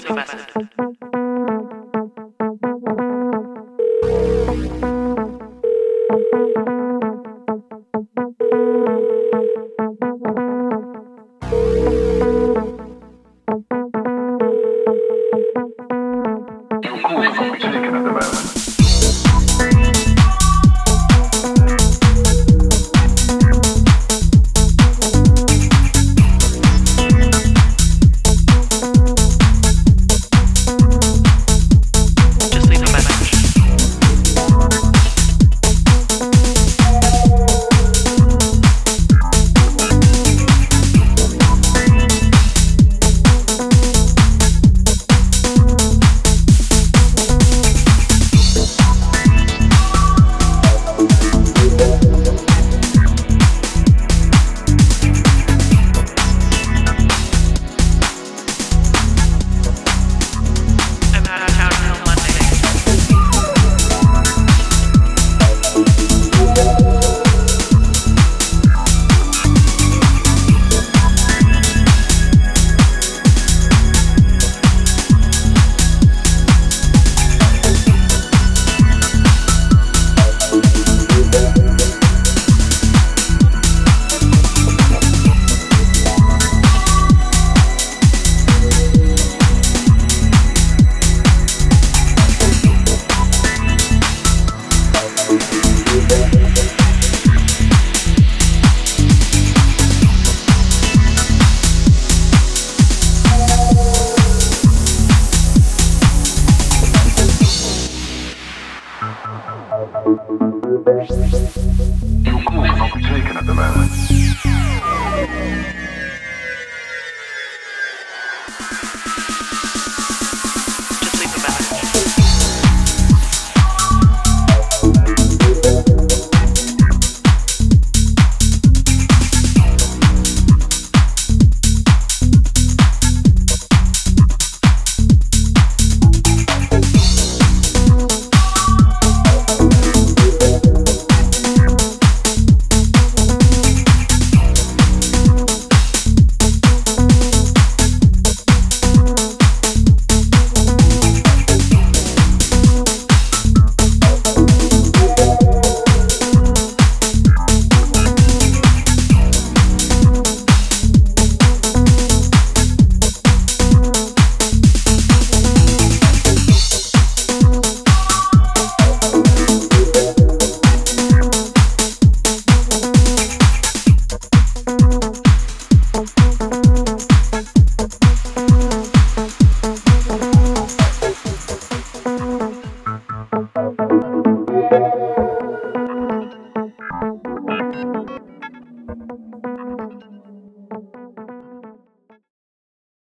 Liberação. Your call can't be taken at the moment.